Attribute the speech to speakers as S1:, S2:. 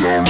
S1: y'all